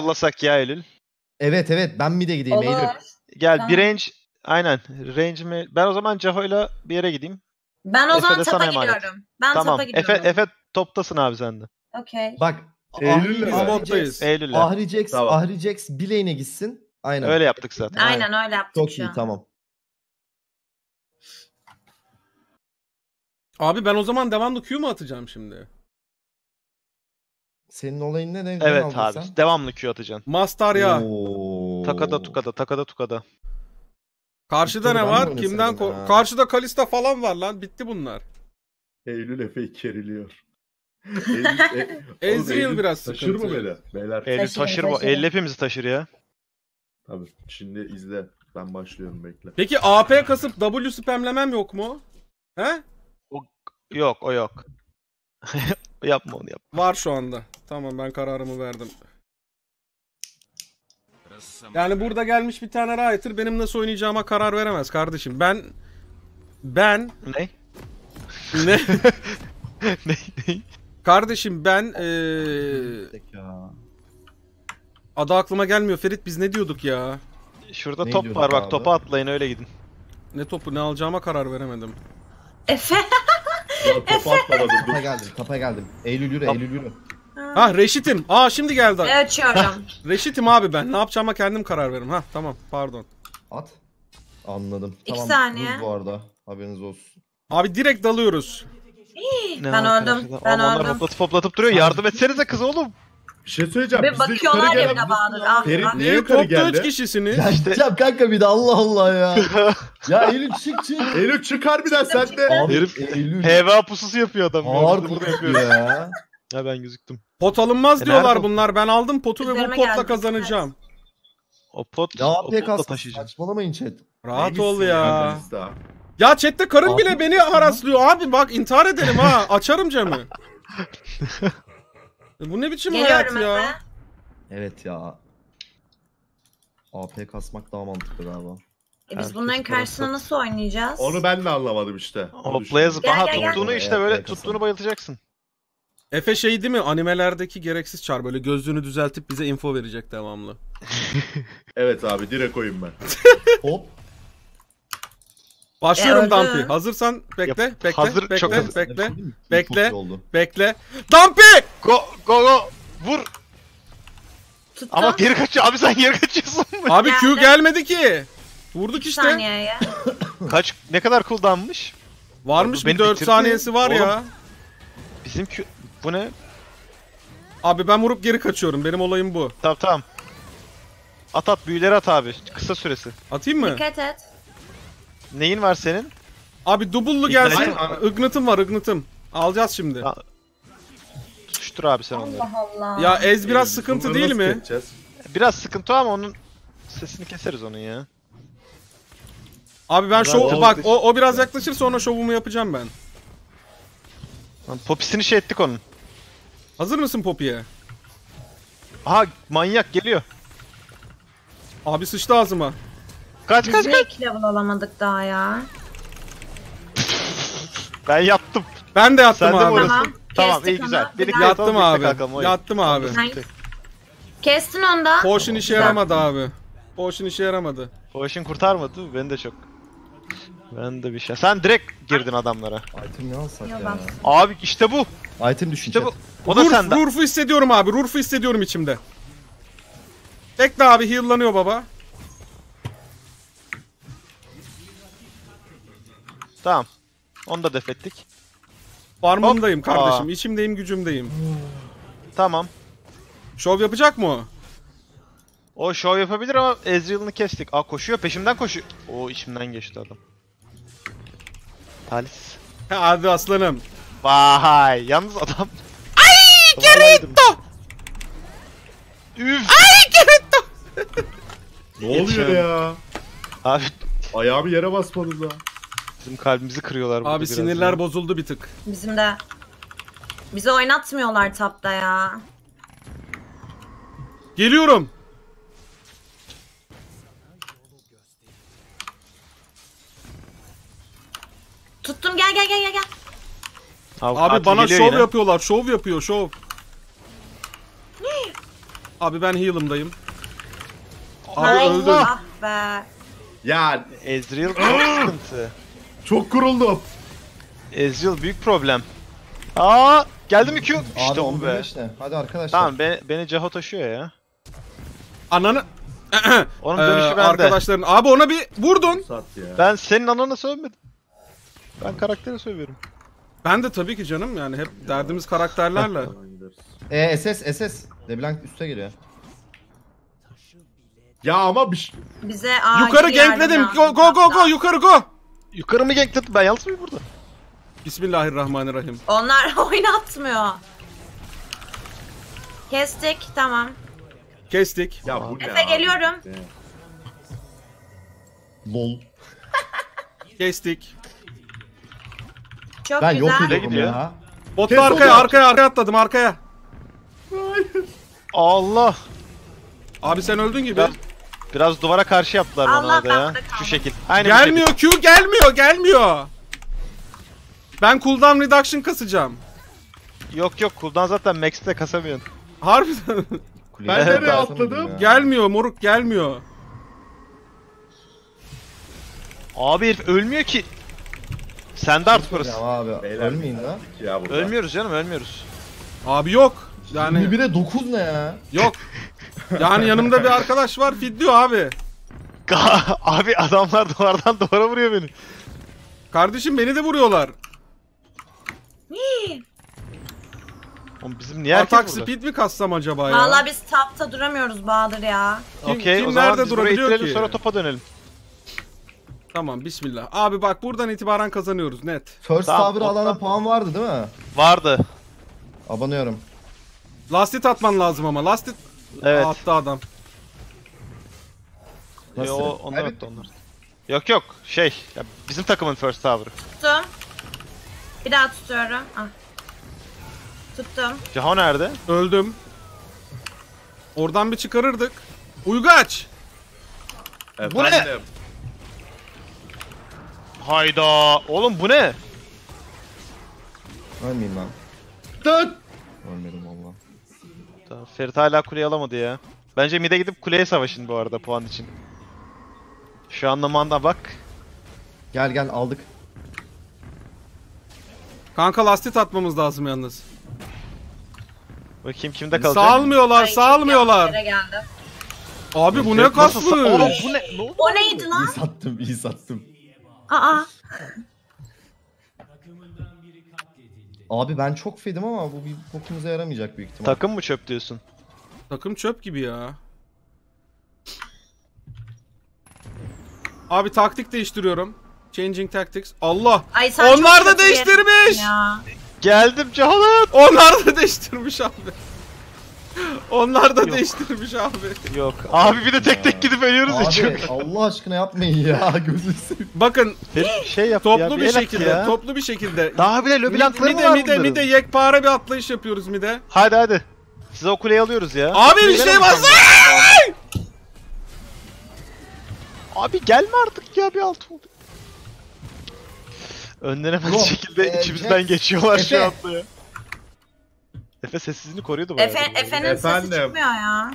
yollasak ya Eylül. Evet evet ben mi de gideyim Eylül. Olur. Gel Tamam. bir range aynen range mi? Ben o zaman Caho'yla bir yere gideyim. Ben o Efe zaman emanet. gidiyorum. Ben tamam. Efe, gidiyorum. Efe toptasın abi sen de. Okey. Bak Eylül'le Ahri- Eylül'le. Ahri Jax, Tamam. Ahri Jax bileğine gitsin. Aynen. Öyle yaptık zaten. Aynen öyle yaptık Çok şu iyi an. tamam. Abi ben o zaman devamlı Q mu atacağım şimdi? Senin olayın ne? Evet abi. sen? Devamlı Q atacaksın. Mastar ya. Oo. Takada tukada takada tukada. Karşıda ne var? Kimden ko-. Karşıda Kalista falan var lan. Bitti bunlar. Eylül Efe'yi keriliyor. Eylül, e, Ezreal biraz Taşır sıkıntı. mı beni? Beyler. Eylül taşır bu. taşırım. Eylül hepimizi taşır ya. Tabii. Şimdi izle. Ben başlıyorum bekle. Peki AP kasıp W spamlemem yok mu? He? Yok o yok. Yapma onu yap. Var şu anda. Tamam ben kararımı verdim. Yani burada gelmiş bir tane Rioter benim nasıl oynayacağıma karar veremez kardeşim. Ben ben Ne? ne ne? Ne? kardeşim ben eee Ya. adı aklıma gelmiyor Ferit biz ne diyorduk ya? Şurada Ne top var bak abi? topa atlayın öyle gidin. Ne topu ne alacağıma karar veremedim. Efe. Ya topu atmadım dur. Tapa geldim, tapa geldim. Eylül yürü. Eylül yürü. Ha Reşit'im. Aa şimdi geldi. Ne açıyorum? Reşit'im abi ben. Ne yapacağıma kendim karar veririm. Ha tamam pardon. At. Anladım. İki tamam. saniye. buz bu arada. Haberiniz olsun. Abi direkt dalıyoruz. Ne Ben öldüm, ben Adamlar öldüm. hoplatıp hoplatıp duruyor. Yardım etsenize kız oğlum. Bir şey söyleyeceğim. Biz de yukarı bakıyorlar ya gelen- de Bahadır. Ah, Ferit ah. niye Niye yukarı topta üç geldi? kişisiniz? Ya gideceğim kanka bir de Allah Allah ya. ya Eylül çık çık. Eylül çıkar bir daha sen de. Abi Herif Eylül HVA pususu yapıyor adam. ağır Burada kokuyor yapıyor. ya. Ha ben gözüktüm. Pot alınmaz E, diyorlar nerede o? bunlar. Ben aldım potu ve bu Üzerime potla geldi. kazanacağım. O pot, Ya o AP potla taşıyacağım. saçmalamayın chat. Rahat Neymişsin ol ya. Ya chatte karın Abi- bile beni haraslıyor. Abi bak intihar ederim ha. Açarım camı. E, bu ne biçim Geliyorum hayat ya? Efe. Evet ya. AP kasmak daha mantıklı galiba. E biz Herkes bunların karşısına nasıl oynayacağız? Onu ben de anlamadım işte. Onu Hoplaya. Gel, gel, gel. tuttuğunu işte böyle tuttuğunu bayıltacaksın. Efe şey değil mi? Animelerdeki gereksiz çar böyle gözlüğünü düzeltip bize info verecek devamlı. Evet abi direkt oyun ben. Hop. Başlıyorum E, öldü. Dumpy. Hazırsan bekle, Yap. bekle, Hazır, bekle, çok hazır. bekle, bekle, bekle. Dumpy! Go go go. Vur. Tuttum. Ama geri kaçıyor. Abi sen geri kaçıyorsun. Abi Q Geldi. gelmedi ki. Vurduk işte. Kaç ne kadar cooldown'mış? Varmış bir beni 4 bitirdi. saniyesi var ya. Oğlum. Bizim Q... Bu ne? Abi ben vurup geri kaçıyorum. Benim olayım bu. Tamam tamam. At at büyüleri at abi. Kısa süresi. Atayım mı? Dikkat et. Neyin var senin? Abi double'lu gelsin. Ignat'ım var, Ignat'ım. Alacağız şimdi. Ya, Tutuştur abi sen onları. Allah Allah. Ya Ez biraz Eylül, sıkıntı bunları değil nasıl mi? keseceğiz? Biraz sıkıntı ama onun sesini keseriz onun ya. Abi ben Biraz şov bak o, o biraz yaklaşır sonra şovumu yapacağım ben. Lan Popisini şey ettik onun. Hazır mısın Poppy'ye? Aha manyak geliyor. Abi sıçtı ağzıma. Kaç Biz kaç niye kaç. iki level alamadık daha ya? Ben yattım. Ben de yattım Sen de abi. oynasın? Tamam. Tamam iyi güzel. Birlikte. Yattım abi. kalkalım. Yattım abi. Kestin onu da. Potion işe yaramadı abi. Potion işe yaramadı. Potion kurtarmadı. Beni de çok. Ben de bir şey. Sen direkt girdin adamlara. Item ne alsak Ya ya? Abi işte bu. Item düşün İşte bu. O da Rurf, sende. Rurf'u hissediyorum abi. Rurf'u hissediyorum içimde. Bekle abi heal'lanıyor baba. Tamam. Onu da def ettik. Farmındayım Hop. kardeşim. Aa. İçimdeyim gücümdeyim. Tamam. Şov yapacak mı o? O show yapabilir ama Ezreal'ını kestik. Aa koşuyor peşimden koşuyor. O içimden geçti adam. Talis. Hadi aslanım. Vay yalnız adam. Ay Gerritto. Üf. Ne oluyor ya? Abi Ayağımı yere basmadım da. Bizim kalbimizi kırıyorlar burada Abi biraz sinirler ya. bozuldu bir tık. Bizim de. Bizi oynatmıyorlar tapta ya. Geliyorum. Tuttum gel gel gel gel gel. Abi katil bana şov yine. yapıyorlar. Şov yapıyor şov. Abi ben heal'ımdayım. Abi Ay, öldüm. Ah be. Ya Ezreal çok sıkıntı. Çok kuruldum. Ezreal büyük problem. Aa geldi mi Q? İşte 11 be. işte. Hadi arkadaşlar. Tamam beni, beni Caho taşıyor ya. Ananı... Onun Ee, dönüşü bende. arkadaşların... Abi ona bir vurdun. Sat ya. Ben senin anana sövmedim. Ben karakteri sövüyorum. Ben de tabii ki canım yani hep derdimiz karakterlerle. Tamam, gideriz. E SS SS. LeBlanc üste geliyor. Ya ama bir şey... Bize yukarı gankledim. Go go go go yukarı go. Yukarı mı gankledin? Ben yalnız mıyım burada? Bismillahirrahmanirrahim. Onlar oynatmıyor. Kestik tamam. Kestik. Ya bu ne Efe geliyorum. Lol. Kestik. Çok Ben yok güzel. ediyorum gidiyor? ya. Botta Kes arkaya onu. arkaya arkaya atladım arkaya. Allah! Abi sen öldün gibi. Ben- Biraz duvara karşı yaptılar bana Allah, orada ben ya. Şu şekil. Aynı Gelmiyor Q gelmiyor gelmiyor. Ben cooldown reduction kasacağım. Yok yok cooldown zaten max'te kasamıyorsun. Harbiden. Ben nereye atladım? gelmiyor moruk gelmiyor. Abi herif ölmüyor ki. Sen de artık orası. Abi ölmeyin lan. Ya burada. Ölmüyoruz canım ölmüyoruz. Abi yok. Yani 21'e 9 ne ya? yok. Yani yanımda bir arkadaş var fiddiyor abi. abi adamlar duvardan duvara vuruyor beni. Kardeşim beni de vuruyorlar. Oğlum bizim niye herkes Atak burada? speed mi kassam acaba ya? Vallahi biz tapta duramıyoruz Bahadır ya. Kim- Okey kim o zaman nerede biz burayı durabiliyor ittirelim ki? sonra topa dönelim. Tamam bismillah. Abi bak buradan itibaren kazanıyoruz net. First Tamam, Tower alana puan vardı değil mi? Vardı. Abanıyorum. Last hit atman lazım ama. Last hit Evet. Aa, attı adam. Yo, Nasıl? onlar Evet. attı onlar. Yok yok şey ya bizim takımın first tower'ı. Tuttum. Bir daha tutuyorum. Ah. Tuttum. Caho nerede? Öldüm. Oradan bir çıkarırdık. Uygaç. Bu ne? Efendim. Hayda. Oğlum bu ne? Ölmeyeyim lan. Dön. Ölmedim Ferit hala kuleyi alamadı ya. Bence mid'e gidip kuleye savaşın bu arada puan için. Şu anlamanda bak. Gel gel aldık. Kanka last hit atmamız lazım yalnız. Bakayım kimde kalacak. Salmıyorlar, salmıyorlar. geldim. Abi bu ne Oğlum bu ne? Ne oldu? O neydi İyi lan? sattım iyi sattım. Aa. Abi ben çok fedim ama bu bir bokumuza yaramayacak büyük ihtimal. Takım mı çöp diyorsun? Takım çöp gibi ya. Abi taktik değiştiriyorum. Changing tactics. Allah. Ay sen Onlar çok da kötü değiştirmiş. Ya. Geldim Caho'nun. Onlar da değiştirmiş abi. Onlar da Yok. değiştirmiş abi. Yok. Abi bir de tek tek gidip ölüyoruz ya Abi çok. Allah aşkına yapmayın ya gözünü seveyim. Bakın şey yap toplu ya. bir el şekilde, ya. toplu bir şekilde. Daha bile mı mide var mide, bunların? mide yekpare bir atlayış yapıyoruz mide. Hadi hadi. Size o kuleyi alıyoruz ya. Abi bir şey verelim bas. sonra. Abi gelme artık ya bir alt oldu. Önlenemez şekilde e, içimizden geçiyorlar şu anda ya. Efe sessizliğini koruyordu bayağı. Efe, Efe'nin sesi Efendim? çıkmıyor ya.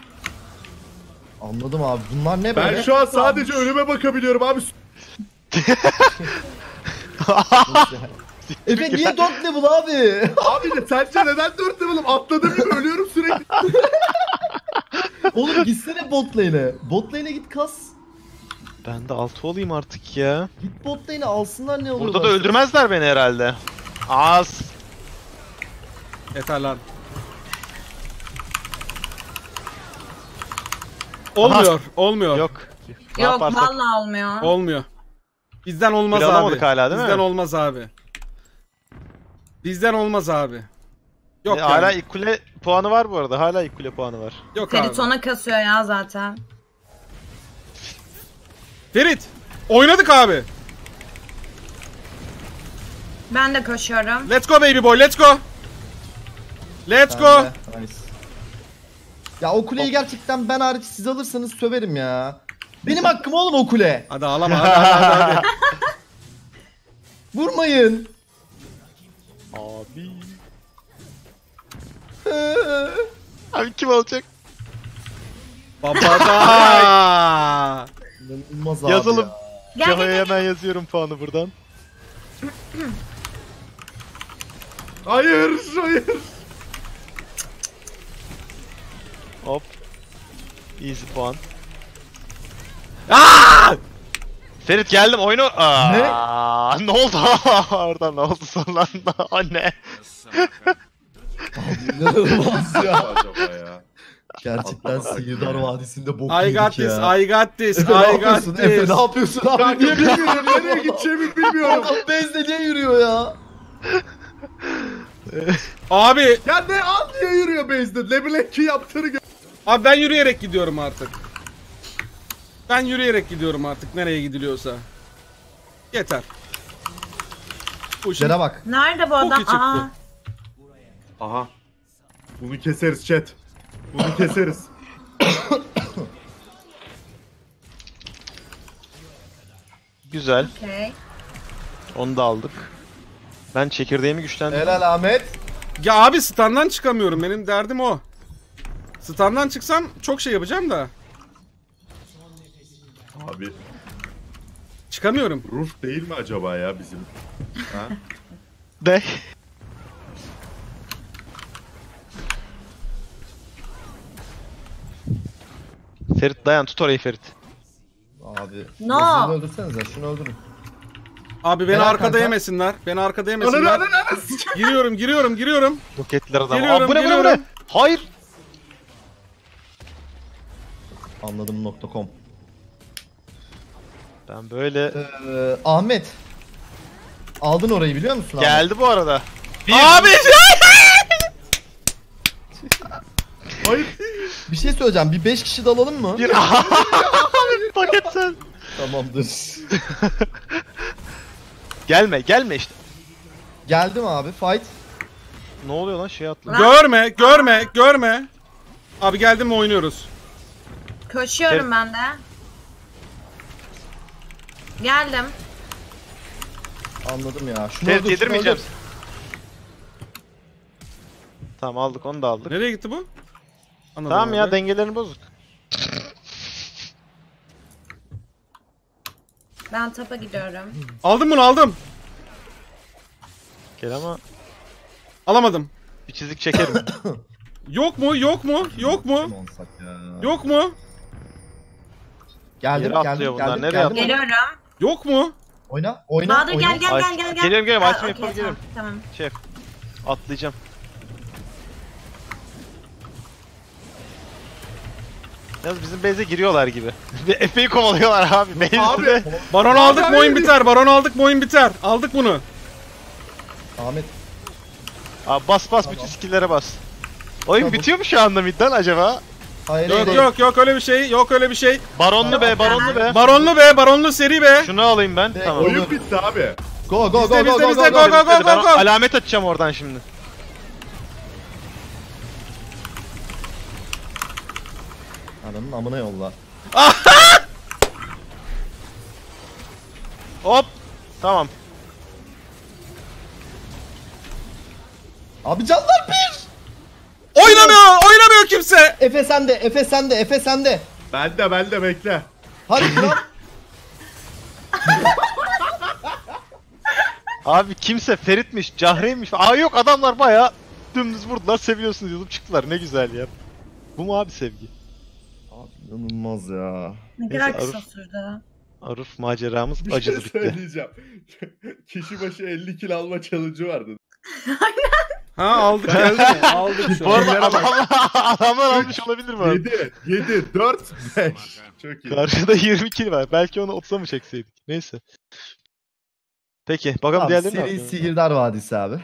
Anladım abi bunlar ne böyle? Ben şu an sadece önüme bakabiliyorum abi. Efe niye 4 level abi? Abi de sence neden dört level'ım? Atladığım gibi ölüyorum sürekli. Oğlum gitsene bot lane'e. Bot lane'e git kas. Ben de altı olayım artık ya. Git bot lane'e alsınlar ne oluyor? Burada da öldürmezler beni herhalde. Az. Yeter lan. Olmuyor, olmuyor. Yok. Ne Yok yaparsak- vallahi olmuyor. Olmuyor. Bizden olmaz Bile abi. hala, değil mi? Bizden olmaz abi. Bizden olmaz abi. Yok E, yani. Hala ilk kule puanı var bu arada. Hala ilk kule puanı var. Yok abi. Ferit ona kasıyor ya zaten. Ferit. Oynadık abi. Ben de koşuyorum. Let's go baby boy. Let's go. Let's go. Nice. Ya o kuleyi gerçekten ben hariç siz alırsanız söverim ya. Benim hakkım oğlum o kule. Hadi ağlama hadi hadi hadi. hadi. Vurmayın. Abi. Abi kim olacak? Babada. İnanılmaz abi Yazalım. ya. Gel Caha'ya gel hemen yazıyorum puanı buradan. Hayır, hayır. Hop. Easy puan. Aa! Ferit geldim oyunu. Aa, ne? Ne oldu? Orada ne oldu sonra? o ne? İnanılmaz ya. Gerçekten Sihirdar Vadisi'nde bok I yedik got this, ya. I got this, Efe ne I got yapıyorsun? Efe this. ne yapıyorsun abi? Kanka Niye bilmiyorum nereye gideceğimi bilmiyorum. Adam bezle niye yürüyor ya? Abi, Ya ne an diye yürüyor base'de? Level 2 yaptığını gö- abi ben yürüyerek gidiyorum artık. Ben yürüyerek gidiyorum artık nereye gidiliyorsa. Yeter. Bu bak. Nerede bu adam? çıktı. Aa. Aha. Bunu keseriz chat. Bunu keseriz. Güzel. Okey. Onu da aldık. Ben çekirdeğimi güçlendirdim. Helal Ahmet. Ya abi standdan çıkamıyorum. Benim derdim o. Standdan çıksam çok şey yapacağım da. Abi Çıkamıyorum. Ruf değil mi acaba ya bizim? Ha? De. Ferit dayan tut orayı Ferit. Abi. No. Şunu öldürsenize şunu öldürün. Abi beni Helal arkada kanka. yemesinler. Beni arkada yemesinler. ananı ananı s- Giriyorum, giriyorum, giriyorum. Roketler adam. Geliyorum, Aa, bu ne bu ne bu ne? Hayır. Anladım nokta.com. Ben böyle Ee, Ahmet. Aldın orayı biliyor musun abi? geldi bu arada. Abi! Hayır. Bir şey söyleyeceğim. Bir 5 kişi de alalım mı? Bir bir paket sen. Tamamdır. Gelme gelme işte. Geldim abi fight. Ne oluyor lan şey atlı. görme, görme, görme. Abi geldim mi oynuyoruz. Koşuyorum ben de. Geldim. Anladım ya. Şunu Ferit öldür, şunu yedirmeyeceğim. öldür. Tamam aldık onu da aldık. Nereye gitti bu? Anladım Tamam abi. ya dengelerini bozuk. Ben tapa gidiyorum. Aldım bunu aldım. Gel ama Alamadım. bir çizik çekerim. Yok mu? Yok mu? Yok mu? Ya? Yok mu? Geldim Yere geldim atlıyor bunlar, geldim. nereye geldim. atlıyor? Geliyorum. Yok mu? Oyna oyna Bahadır oyna. gel gel gel gel gel. geliyorum, geliyorum. Ha, Açmayı okey, yapıp geliyorum. Tamam. şey atlayacağım. Yalnız bizim base'e giriyorlar gibi. Epey kovalıyorlar abi base'de. Abi. Baron aldık mı oyun biter. Baron aldık mı oyun biter. Aldık bunu. Ahmet Abi bas bas bütün skill'lere bas. Oyun Tamam. bitiyor mu şu anda midden acaba? Hayır Yok hayır. yok yok öyle bir şey. Yok öyle bir şey. Baronlu be, baronlu be. Baronlu be, baronlu seri be. Şunu alayım ben. Be- Tamam. Oyun- bitti abi. Go go Bizde, go go bizde, go bizde, go go, go. go, go. Ben alamet atacağım oradan şimdi. Adamın amına yolla. Hop. Tamam. Abi canlar bir. Oynamıyor kimse. Efe sende, Efe sende, Efe sende. Ben de ben de bekle. Hadi kral. Abi kimse Ferit'miş, Cahre'ymiş. Aa yok adamlar baya dümdüz vurdular, seviyorsunuz yazıp çıktılar. Ne güzel ya. Bu mu abi sevgi? Abi inanılmaz ya. Ne kadar kısa Arif. sürdü. Aruf maceramız Bir acılı şey bitti. söyleyeceğim. Kişi başı 50 kill alma challenge'ı vardı. Ha aldık geldi mi? Aldık şu Bu an. arada adamlar, adamlar almış olabilir mi abi? 7, 7, 4, 5. Çok iyi. Karşıda 20 kill var. Belki onu 30'a mı çekseydik? Neyse. Peki bakalım Abi diğerleri ne seri yapıyor? Sihirdar Vadisi abi.